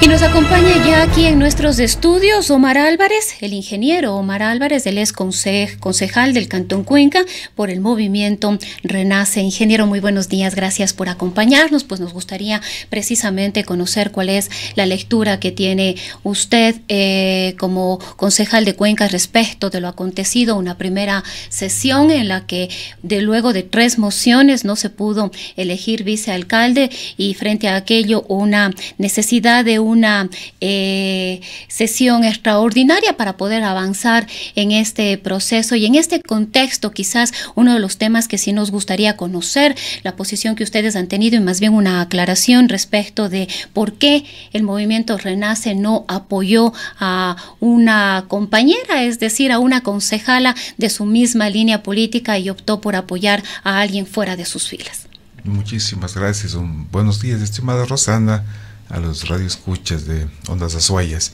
Y nos acompaña ya aquí en nuestros estudios Omar Álvarez, el ingeniero Omar Álvarez, el ex concejal del Cantón Cuenca por el movimiento Renace. Ingeniero, muy buenos días, gracias por acompañarnos. Pues nos gustaría precisamente conocer cuál es la lectura que tiene usted eh, como concejal de Cuenca respecto de lo acontecido, una primera sesión en la que de luego de tres mociones no se pudo elegir vicealcalde y frente a aquello una necesidad de una eh, sesión extraordinaria para poder avanzar en este proceso y en este contexto quizás uno de los temas que sí nos gustaría conocer, la posición que ustedes han tenido y más bien una aclaración respecto de por qué el movimiento Renace no apoyó a una compañera, es decir, a una concejala de su misma línea política y optó por apoyar a alguien fuera de sus filas. Muchísimas gracias. buenos días, estimada Rosana a los radioescuchas de Ondas Azuayas.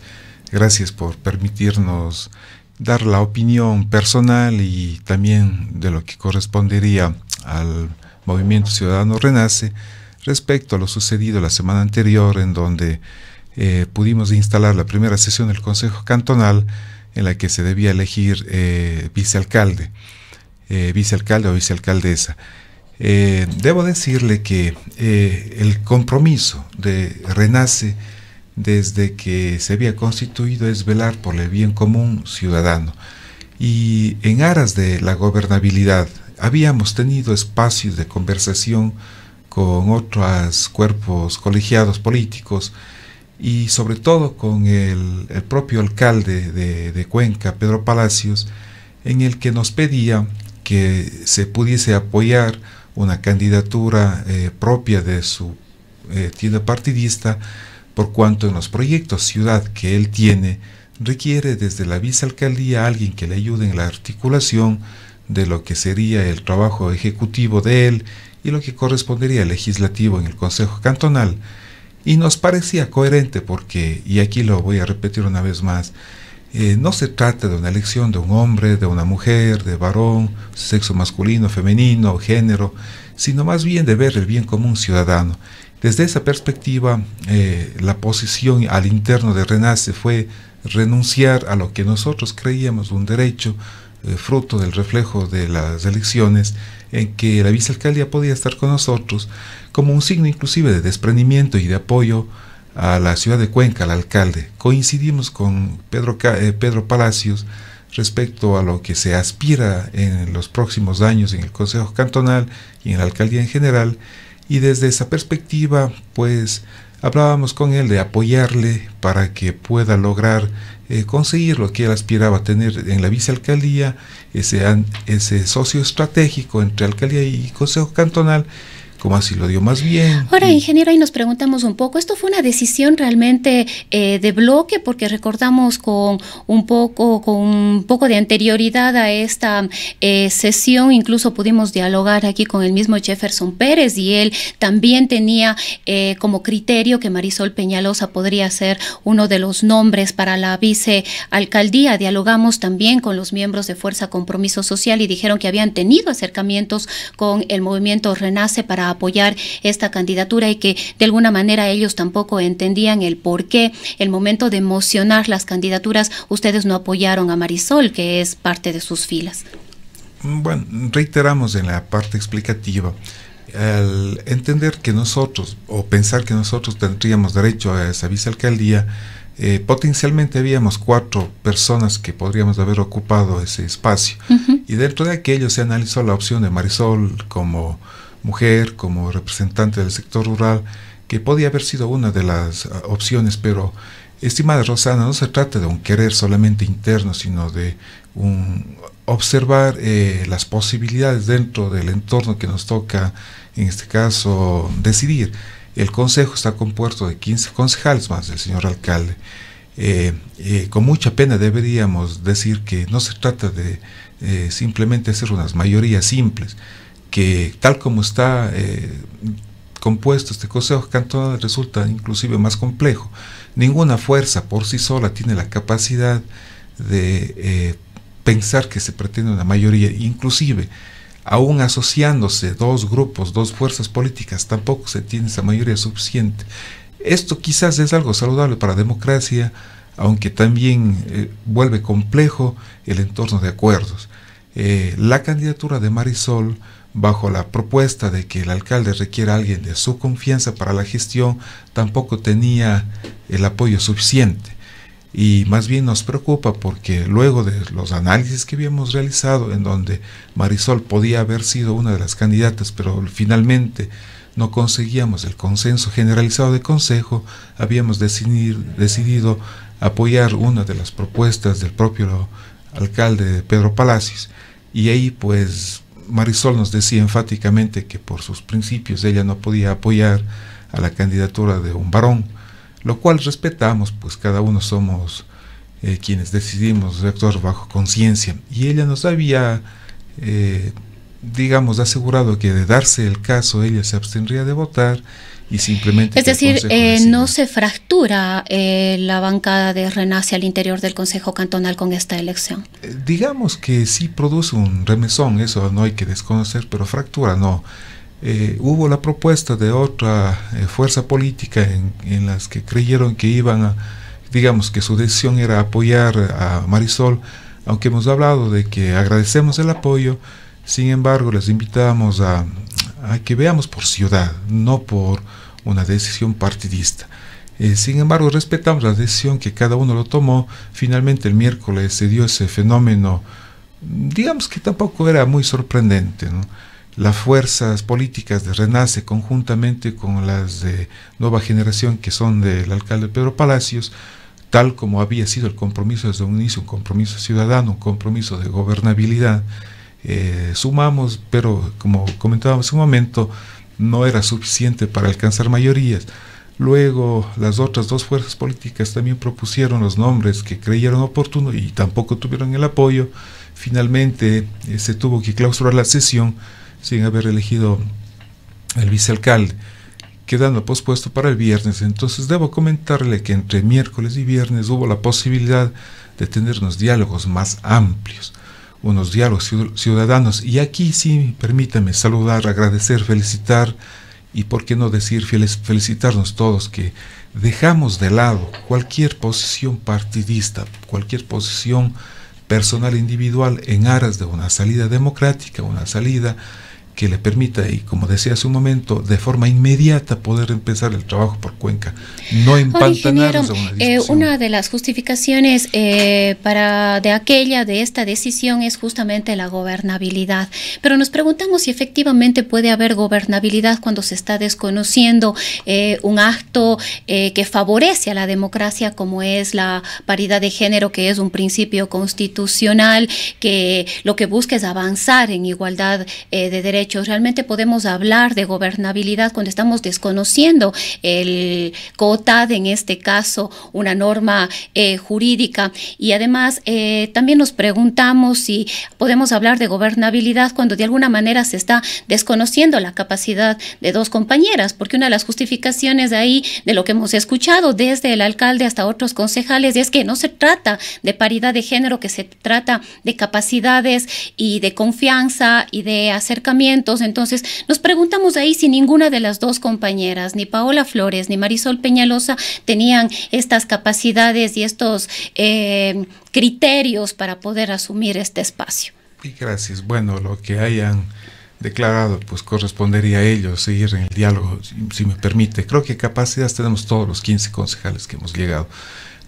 Gracias por permitirnos dar la opinión personal y también de lo que correspondería al Movimiento Ciudadano Renace respecto a lo sucedido la semana anterior en donde eh, pudimos instalar la primera sesión del Consejo Cantonal en la que se debía elegir eh, vicealcalde, eh, vicealcalde o vicealcaldesa. Eh, debo decirle que eh, el compromiso de Renace desde que se había constituido es velar por el bien común ciudadano. Y en aras de la gobernabilidad habíamos tenido espacios de conversación con otros cuerpos colegiados políticos y sobre todo con el, propio alcalde de, de Cuenca, Pedro Palacios, en el que nos pedía que se pudiese apoyar una candidatura eh, propia de su eh, tienda partidista, por cuanto en los proyectos ciudad que él tiene requiere desde la vicealcaldía alguien que le ayude en la articulación de lo que sería el trabajo ejecutivo de él y lo que correspondería al legislativo en el Consejo Cantonal. Y nos parecía coherente porque, y aquí lo voy a repetir una vez más, eh, no se trata de una elección de un hombre, de una mujer, de varón, sexo masculino, femenino, género, sino más bien de ver el bien común ciudadano. Desde esa perspectiva, eh, la posición al interno de Renace fue renunciar a lo que nosotros creíamos un derecho, eh, fruto del reflejo de las elecciones, en que la vicealcaldía podía estar con nosotros, como un signo inclusive de desprendimiento y de apoyo a la ciudad de Cuenca, al alcalde. Coincidimos con Pedro, eh, Pedro Palacios respecto a lo que se aspira en los próximos años en el Consejo Cantonal y en la alcaldía en general, y desde esa perspectiva, pues hablábamos con él de apoyarle para que pueda lograr eh, conseguir lo que él aspiraba a tener en la vicealcaldía, ese, ese socio estratégico entre alcaldía y Consejo Cantonal, como así lo dio más bien. Ahora, ingeniero, ahí nos preguntamos un poco, ¿esto fue una decisión realmente eh, de bloque? Porque recordamos con un poco, con un poco de anterioridad a esta eh, sesión, incluso pudimos dialogar aquí con el mismo Jefferson Pérez y él también tenía eh, como criterio que Marisol Peñalosa podría ser uno de los nombres para la vicealcaldía. Dialogamos también con los miembros de Fuerza Compromiso Social y dijeron que habían tenido acercamientos con el movimiento Renace para apoyar esta candidatura y que de alguna manera ellos tampoco entendían el por qué el momento de emocionar las candidaturas ustedes no apoyaron a Marisol, que es parte de sus filas. Bueno, reiteramos en la parte explicativa al entender que nosotros, o pensar que nosotros tendríamos derecho a esa vicealcaldía, eh, potencialmente habíamos cuatro personas que podríamos haber ocupado ese espacio. Y dentro de aquello se analizó la opción de Marisol como mujer, como representante del sector rural, que podía haber sido una de las ah, opciones, pero estimada Rosana, no se trata de un querer solamente interno, sino de un observar eh, las posibilidades dentro del entorno que nos toca, en este caso, decidir. El consejo está compuesto de 15 concejales más del señor alcalde. Eh, eh, con mucha pena deberíamos decir que no se trata de simplemente hacer unas mayorías simples, que tal como está eh, compuesto este Consejo Cantonal resulta inclusive más complejo. Ninguna fuerza por sí sola tiene la capacidad de eh, pensar que se pretende una mayoría, inclusive aún asociándose dos grupos, dos fuerzas políticas, tampoco se tiene esa mayoría suficiente. Esto quizás es algo saludable para la democracia, aunque también eh, vuelve complejo el entorno de acuerdos. La candidatura de Marisol, bajo la propuesta de que el alcalde requiera a alguien de su confianza para la gestión, tampoco tenía el apoyo suficiente. Y más bien nos preocupa porque luego de los análisis que habíamos realizado, en donde Marisol podía haber sido una de las candidatas, pero finalmente no conseguíamos el consenso generalizado de consejo, habíamos decidido apoyar una de las propuestas del propio alcalde Pedro Palacios. Y ahí pues Marisol nos decía enfáticamente que por sus principios ella no podía apoyar a la candidatura de un varón, lo cual respetamos, pues cada uno somos eh, quienes decidimos actuar bajo conciencia. Y ella nos había eh, digamos, asegurado que de darse el caso ella se abstendría de votar y simplemente... Es decir, eh, no se fractura eh, la bancada de Renace al interior del Consejo Cantonal con esta elección. Eh, digamos que sí produce un remesón, eso no hay que desconocer, pero fractura no. hubo la propuesta de otra fuerza política en, en las que creyeron que iban a, digamos que su decisión era apoyar a Marisol, aunque hemos hablado de que agradecemos el apoyo, sin embargo, les invitamos a, que veamos por ciudad, no por una decisión partidista. Eh, sin embargo, respetamos la decisión que cada uno lo tomó. Finalmente, el miércoles se dio ese fenómeno, digamos que tampoco era muy sorprendente. Las fuerzas políticas de Renace, conjuntamente con las de Nueva Generación, que son del alcalde Pedro Palacios, tal como había sido el compromiso desde un inicio, un compromiso ciudadano, un compromiso de gobernabilidad, eh, sumamos, pero como comentábamos un momento, no era suficiente para alcanzar mayorías. Luego las otras dos fuerzas políticas también propusieron los nombres que creyeron oportunos y tampoco tuvieron el apoyo. Finalmente eh, se tuvo que clausurar la sesión sin haber elegido el vicealcalde, quedando pospuesto para el viernes. Entonces debo comentarle que entre miércoles y viernes hubo la posibilidad de tener unos diálogos más amplios unos diálogos ciudadanos. Y aquí sí, permítame saludar, agradecer, felicitar y, por qué no decir, felicitarnos todos que dejamos de lado cualquier posición partidista, cualquier posición personal individual en aras de una salida democrática, una salida que le permita, y como decía hace un momento, de forma inmediata poder empezar el trabajo por Cuenca, no empantanarnos a una eh, una de las justificaciones eh, para de aquella, de esta decisión, es justamente la gobernabilidad. Pero nos preguntamos si efectivamente puede haber gobernabilidad cuando se está desconociendo eh, un acto que favorece a la democracia, como es la paridad de género, que es un principio constitucional, que lo que busca es avanzar en igualdad de derechos Realmente podemos hablar de gobernabilidad cuando estamos desconociendo el COTAD, en este caso, una norma eh, jurídica. Y además eh, también nos preguntamos si podemos hablar de gobernabilidad cuando de alguna manera se está desconociendo la capacidad de dos compañeras, porque una de las justificaciones de ahí, de lo que hemos escuchado desde el alcalde hasta otros concejales, es que no se trata de paridad de género, que se trata de capacidades y de confianza y de acercamiento entonces, nos preguntamos ahí si ninguna de las dos compañeras, ni Paola Flores ni Marisol Peñalosa, tenían estas capacidades y estos eh, criterios para poder asumir este espacio. Y gracias. Bueno, lo que hayan declarado, pues correspondería a ellos seguir en el diálogo, si, me permite. Creo que capacidades tenemos todos los 15 concejales que hemos llegado.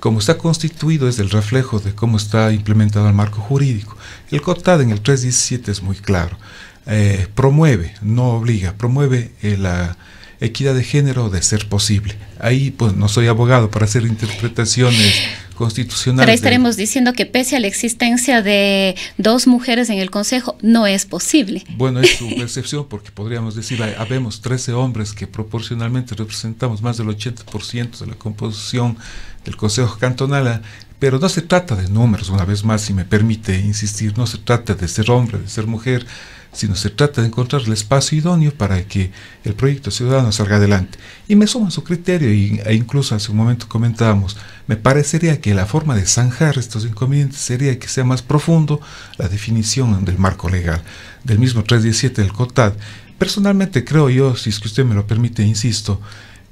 Como está constituido es el reflejo de cómo está implementado el marco jurídico. El COTAD en el 317 es muy claro. Eh, promueve, no obliga, promueve eh, la equidad de género de ser posible. Ahí pues no soy abogado para hacer interpretaciones constitucionales. Pero estaremos diciendo que pese a la existencia de dos mujeres en el Consejo, no es posible. Bueno, es su percepción porque podríamos decir, habemos 13 hombres que proporcionalmente representamos más del 80% de la composición del Consejo Cantonal, pero no se trata de números, una vez más, si me permite insistir, no se trata de ser hombre, de ser mujer, sino se trata de encontrar el espacio idóneo para que el proyecto ciudadano salga adelante. Y me sumo a su criterio, e incluso hace un momento comentábamos, me parecería que la forma de zanjar estos inconvenientes sería que sea más profundo la definición del marco legal, del mismo 317 del COTAD. Personalmente creo yo, si es que usted me lo permite, insisto,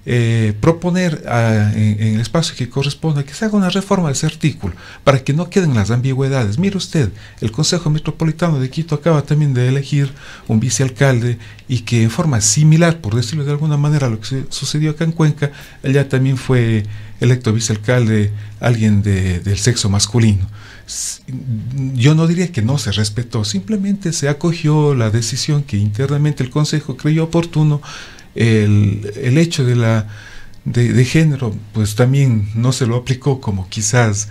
eh, proponer ah, en, el espacio que corresponda que se haga una reforma de ese artículo para que no queden las ambigüedades. Mire usted, el Consejo Metropolitano de Quito acaba también de elegir un vicealcalde y que en forma similar, por decirlo de alguna manera, a lo que sucedió acá en Cuenca, allá también fue electo vicealcalde alguien del sexo masculino. Yo no diría que no se respetó, simplemente se acogió la decisión que internamente el Consejo creyó oportuno el, el hecho de la de, género pues también no se lo aplicó como quizás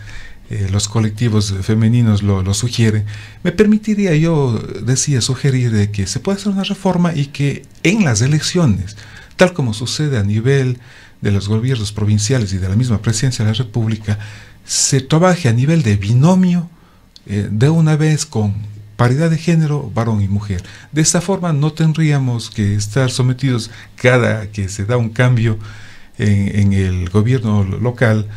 eh, los colectivos femeninos lo, lo, sugieren, me permitiría yo, decía, sugerir de que se puede hacer una reforma y que en las elecciones, tal como sucede a nivel de los gobiernos provinciales y de la misma presidencia de la República, se trabaje a nivel de binomio eh, de una vez con paridad de género, varón y mujer. De esta forma no tendríamos que estar sometidos cada que se da un cambio en, el gobierno local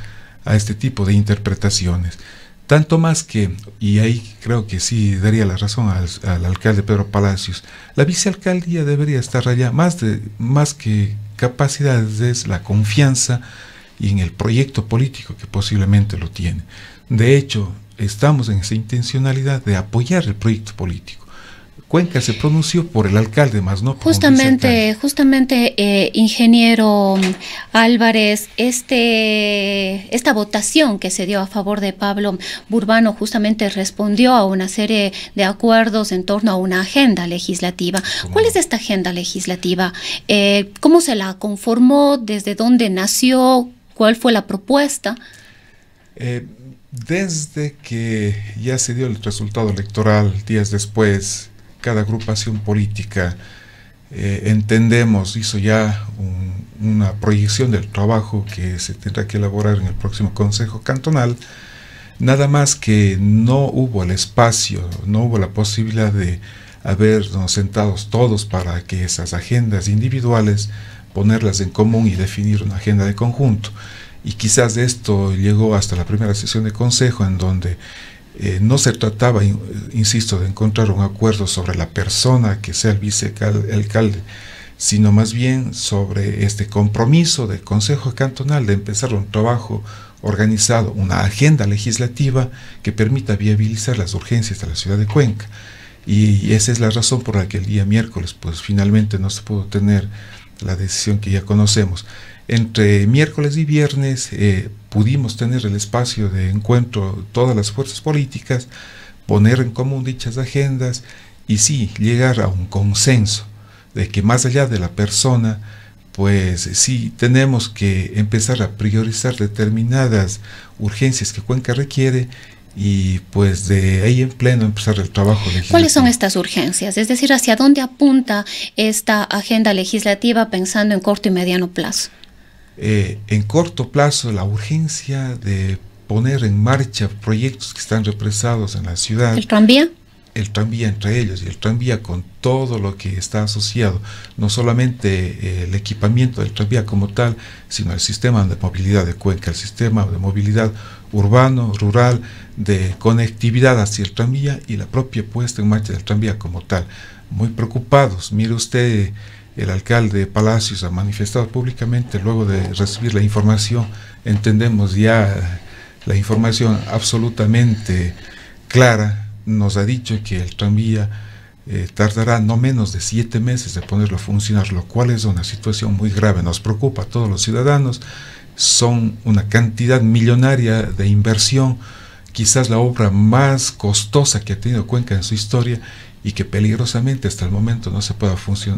a este tipo de interpretaciones. Tanto más que, y ahí creo que sí daría la razón al, alcalde Pedro Palacios, la vicealcaldía debería estar allá, más, de, más que capacidades es la confianza y en el proyecto político que posiblemente lo tiene. De hecho, estamos en esa intencionalidad de apoyar el proyecto político. Cuenca se pronunció por el alcalde, más no por Justamente, justamente, eh, ingeniero Álvarez, este, esta votación que se dio a favor de Pablo Burbano justamente respondió a una serie de acuerdos en torno a una agenda legislativa. ¿Cuál es esta agenda legislativa? Eh, ¿Cómo se la conformó? ¿Desde dónde nació? ¿Cuál fue la propuesta? Eh, desde que ya se dio el resultado electoral días después, cada agrupación política eh, entendemos, hizo ya una proyección del trabajo que se tendrá que elaborar en el próximo Consejo Cantonal, nada más que no hubo el espacio, no hubo la posibilidad de habernos sentados todos para que esas agendas individuales ponerlas en común y definir una agenda de conjunto y quizás esto llegó hasta la primera sesión de consejo en donde eh, no se trataba, insisto, de encontrar un acuerdo sobre la persona que sea el vicealcalde, sino más bien sobre este compromiso del Consejo Cantonal de empezar un trabajo organizado, una agenda legislativa que permita viabilizar las urgencias de la ciudad de Cuenca. Y esa es la razón por la que el día miércoles, pues finalmente no se pudo tener la decisión que ya conocemos. Entre miércoles y viernes eh, pudimos tener el espacio de encuentro todas las fuerzas políticas, poner en común dichas agendas y sí, llegar a un consenso de que más allá de la persona, pues sí tenemos que empezar a priorizar determinadas urgencias que Cuenca requiere y pues de ahí en pleno empezar el trabajo legislativo. ¿Cuáles son estas urgencias? Es decir, ¿hacia dónde apunta esta agenda legislativa pensando en corto y mediano plazo? Eh, en corto plazo la urgencia de poner en marcha proyectos que están represados en la ciudad. ¿El tranvía? El tranvía entre ellos y el tranvía con todo lo que está asociado, no solamente eh, el equipamiento del tranvía como tal, sino el sistema de movilidad de Cuenca, el sistema de movilidad urbano, rural, de conectividad hacia el tranvía y la propia puesta en marcha del tranvía como tal. Muy preocupados, mire usted el alcalde Palacios ha manifestado públicamente luego de recibir la información, entendemos ya la información absolutamente clara, nos ha dicho que el tranvía eh, tardará no menos de siete meses de ponerlo a funcionar, lo cual es una situación muy grave, nos preocupa a todos los ciudadanos, son una cantidad millonaria de inversión, quizás la obra más costosa que ha tenido Cuenca en su historia y que peligrosamente hasta el momento no se, pueda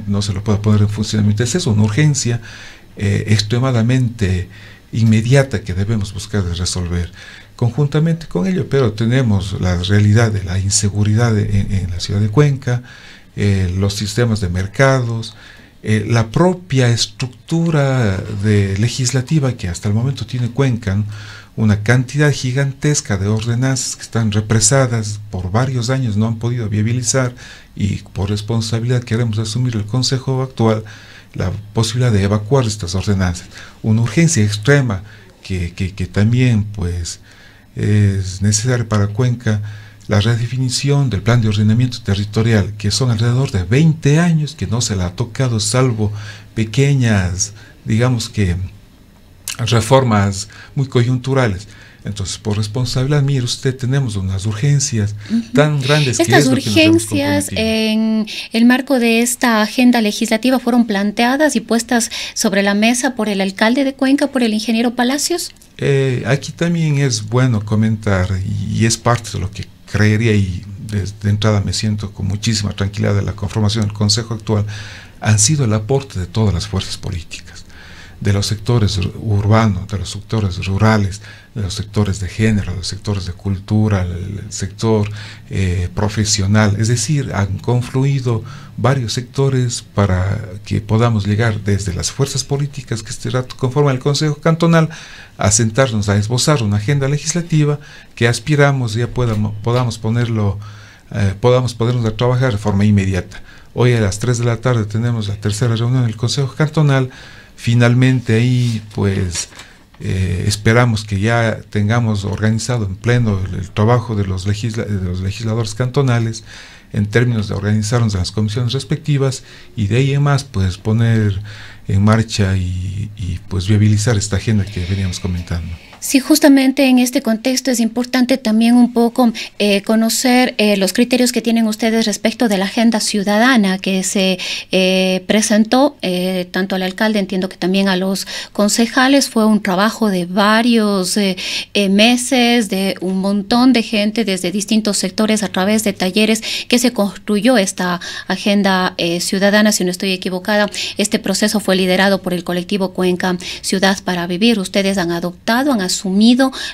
no se lo pueda poner en funcionamiento. Es una urgencia eh, extremadamente inmediata que debemos buscar de resolver. Conjuntamente con ello, pero tenemos la realidad de la inseguridad en, la ciudad de Cuenca, eh, los sistemas de mercados, eh, la propia estructura de legislativa que hasta el momento tiene Cuenca, una cantidad gigantesca de ordenanzas que están represadas por varios años, no han podido viabilizar y por responsabilidad queremos asumir el Consejo actual la posibilidad de evacuar estas ordenanzas. Una urgencia extrema que, que, también pues es necesaria para Cuenca, la redefinición del plan de ordenamiento territorial, que son alrededor de 20 años que no se le ha tocado salvo pequeñas digamos que, reformas muy coyunturales. Entonces, por responsabilidad, mire usted, tenemos unas urgencias tan grandes. Estas que urgencias en el marco de esta agenda legislativa fueron planteadas y puestas sobre la mesa por el alcalde de Cuenca, por el ingeniero Palacios. Eh, aquí también es bueno comentar, y, es parte de lo que creería y desde entrada me siento con muchísima tranquilidad de la conformación del Consejo actual, han sido el aporte de todas las fuerzas políticas de los sectores urbanos, de los sectores rurales, de los sectores de género, de los sectores de cultura, el, sector eh, profesional. Es decir, han confluido varios sectores para que podamos llegar desde las fuerzas políticas que este rato conforman el Consejo Cantonal a sentarnos a esbozar una agenda legislativa que aspiramos ya podamos, podamos ponerlo, eh, podamos ponernos a trabajar de forma inmediata. Hoy a las 3 de la tarde tenemos la tercera reunión del Consejo Cantonal Finalmente ahí pues eh, esperamos que ya tengamos organizado en pleno el, trabajo de los, legisladores cantonales en términos de organizarnos en las comisiones respectivas y de ahí más pues poner en marcha y, y pues viabilizar esta agenda que veníamos comentando. Sí, justamente en este contexto es importante también un poco eh, conocer eh, los criterios que tienen ustedes respecto de la agenda ciudadana que se eh, presentó tanto al alcalde, entiendo que también a los concejales. Fue un trabajo de varios meses, de un montón de gente desde distintos sectores a través de talleres que se construyó esta agenda ciudadana. Si no estoy equivocada, este proceso fue liderado por el colectivo Cuenca Ciudad para Vivir. Ustedes han adoptado, han asumido,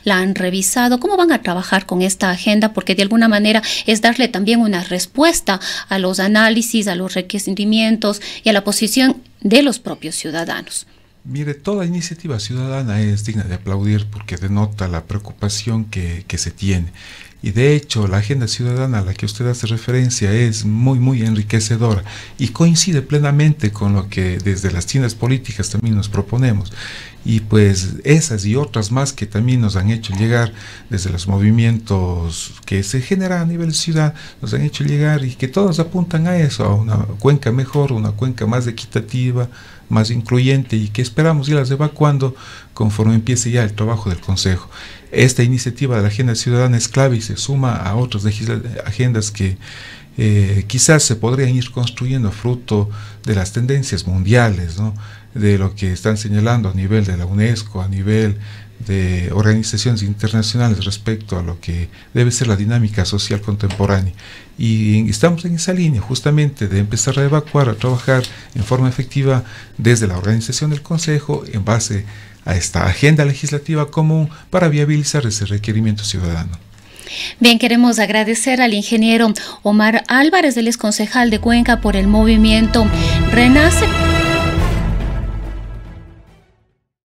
la han revisado, cómo van a trabajar con esta agenda, porque de alguna manera es darle también una respuesta a los análisis, a los requerimientos y a la posición de los propios ciudadanos. Mire, toda iniciativa ciudadana es digna de aplaudir porque denota la preocupación que, que se tiene. Y de hecho, la agenda ciudadana a la que usted hace referencia es muy, muy enriquecedora y coincide plenamente con lo que desde las tiendas políticas también nos proponemos. Y pues esas y otras más que también nos han hecho llegar desde los movimientos que se generan a nivel ciudad, nos han hecho llegar y que todos apuntan a eso, a una cuenca mejor, una cuenca más equitativa, más incluyente y que esperamos irlas evacuando conforme empiece ya el trabajo del Consejo. Esta iniciativa de la agenda ciudadana es clave y se suma a otras agendas que eh, quizás se podrían ir construyendo fruto de las tendencias mundiales, de lo que están señalando a nivel de la UNESCO, a nivel de organizaciones internacionales respecto a lo que debe ser la dinámica social contemporánea. Y estamos en esa línea justamente de empezar a evacuar, a trabajar en forma efectiva desde la organización del Consejo en base a esta agenda legislativa común para viabilizar ese requerimiento ciudadano. Bien, queremos agradecer al ingeniero Omar Álvarez, del ex concejal de Cuenca, por el movimiento Renace